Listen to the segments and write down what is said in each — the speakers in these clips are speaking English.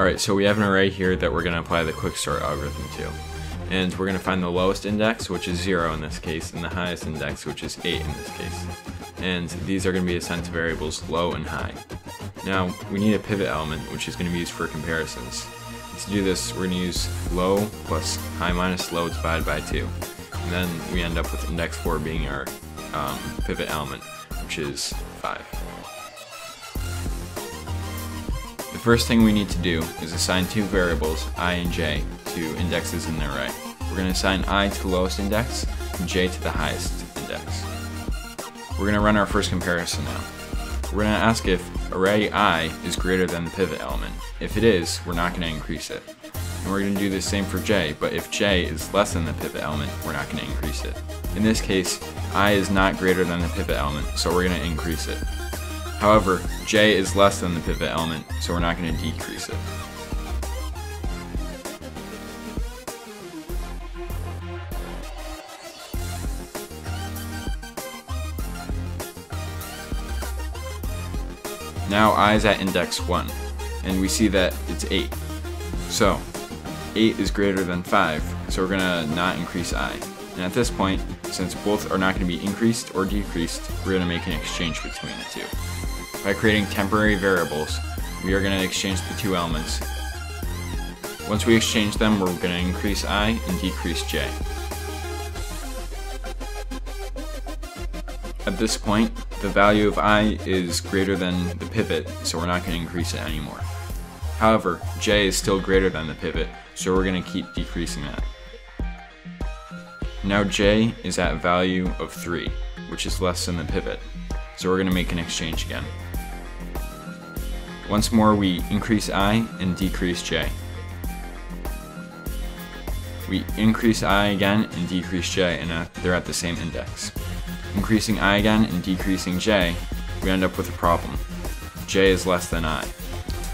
Alright, so we have an array here that we're going to apply the quicksort algorithm to. And we're going to find the lowest index, which is 0 in this case, and the highest index, which is 8 in this case. And these are going to be assigned to variables low and high. Now, we need a pivot element, which is going to be used for comparisons. To do this, we're going to use low plus high minus low divided by 2. And then we end up with index 4 being our um, pivot element, which is 5. First thing we need to do is assign two variables, i and j, to indexes in the array. We're going to assign i to the lowest index and j to the highest index. We're going to run our first comparison now. We're going to ask if array i is greater than the pivot element. If it is, we're not going to increase it. And we're going to do the same for j, but if j is less than the pivot element, we're not going to increase it. In this case, i is not greater than the pivot element, so we're going to increase it. However, j is less than the pivot element, so we're not going to decrease it. Now i is at index 1, and we see that it's 8. So, 8 is greater than 5, so we're going to not increase i. And at this point, since both are not going to be increased or decreased, we're going to make an exchange between the two. By creating temporary variables, we are going to exchange the two elements. Once we exchange them, we're going to increase i and decrease j. At this point, the value of i is greater than the pivot, so we're not going to increase it anymore. However, j is still greater than the pivot, so we're going to keep decreasing that. Now j is at value of 3, which is less than the pivot, so we're going to make an exchange again. Once more we increase i and decrease j. We increase i again and decrease j, and uh, they're at the same index increasing i again and decreasing j, we end up with a problem. j is less than i.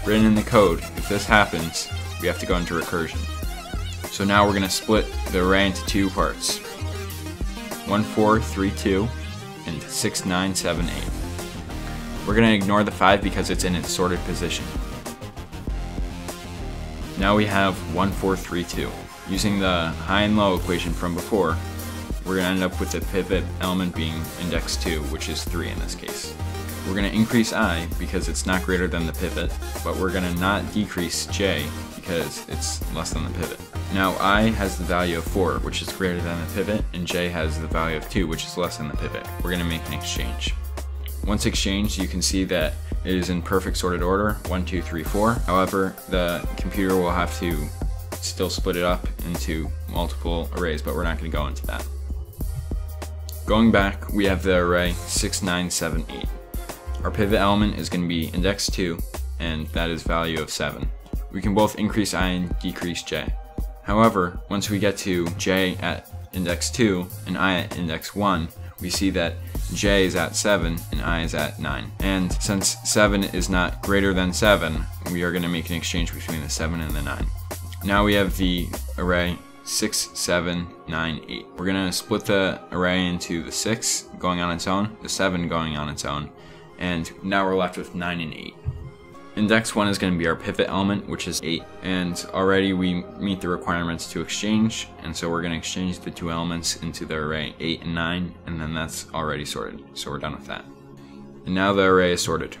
Written in the code, if this happens, we have to go into recursion. So now we're going to split the array into two parts. 1, 4, 3, 2, and 6, 9, 7, 8. We're going to ignore the 5 because it's in its sorted position. Now we have 1, 4, 3, 2. Using the high and low equation from before, we're going to end up with the pivot element being index 2, which is 3 in this case. We're going to increase i because it's not greater than the pivot, but we're going to not decrease j because it's less than the pivot. Now i has the value of 4, which is greater than the pivot, and j has the value of 2, which is less than the pivot. We're going to make an exchange. Once exchanged, you can see that it is in perfect sorted order, 1, 2, 3, 4. However, the computer will have to still split it up into multiple arrays, but we're not going to go into that. Going back, we have the array 6978. Our pivot element is going to be index 2, and that is value of 7. We can both increase i and decrease j. However, once we get to j at index 2 and i at index 1, we see that j is at 7 and i is at 9. And since 7 is not greater than 7, we are going to make an exchange between the 7 and the 9. Now we have the array 6, 7, 9, 8. We're going to split the array into the 6 going on its own, the 7 going on its own, and now we're left with 9 and 8. Index 1 is going to be our pivot element, which is 8, and already we meet the requirements to exchange, and so we're going to exchange the two elements into the array 8 and 9, and then that's already sorted, so we're done with that. And now the array is sorted.